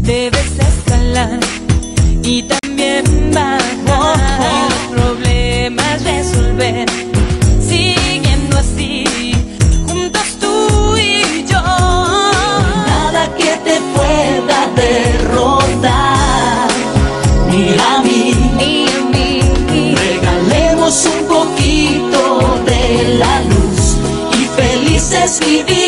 Debes escalar y también bajar. Los problemas resolver. Siguiendo así, juntos tú y yo. Nada que te pueda derrotar. Ni a mí. Ni a mí. Regalemos un poquito de la luz y felices vivir.